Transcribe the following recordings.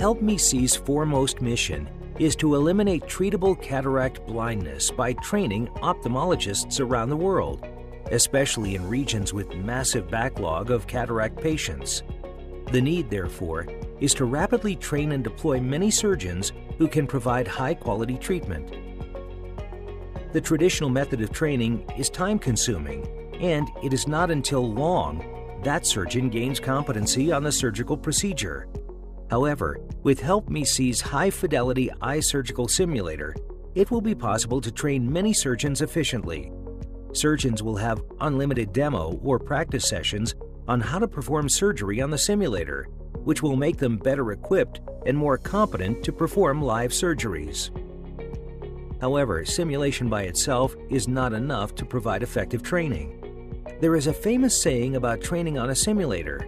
HelpMeSee's foremost mission is to eliminate treatable cataract blindness by training ophthalmologists around the world, especially in regions with massive backlog of cataract patients. The need, therefore, is to rapidly train and deploy many surgeons who can provide high-quality treatment. The traditional method of training is time-consuming, and it is not until long that surgeon gains competency on the surgical procedure. However, with HelpMeSee's high-fidelity eye surgical simulator, it will be possible to train many surgeons efficiently. Surgeons will have unlimited demo or practice sessions on how to perform surgery on the simulator, which will make them better equipped and more competent to perform live surgeries. However, simulation by itself is not enough to provide effective training. There is a famous saying about training on a simulator.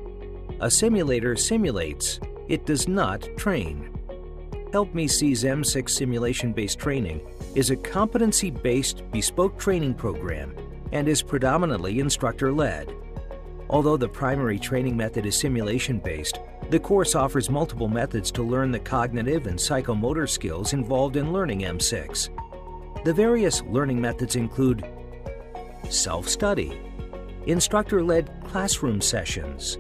A simulator simulates, it does not train. Help Me See's MSICS simulation-based training is a competency-based bespoke training program and is predominantly instructor-led. Although the primary training method is simulation-based, the course offers multiple methods to learn the cognitive and psychomotor skills involved in learning MSICS. The various learning methods include self-study, instructor-led classroom sessions,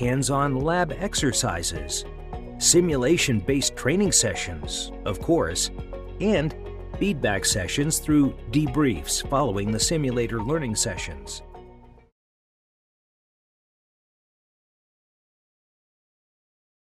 hands-on lab exercises, simulation-based training sessions, of course, and feedback sessions through debriefs following the simulator learning sessions.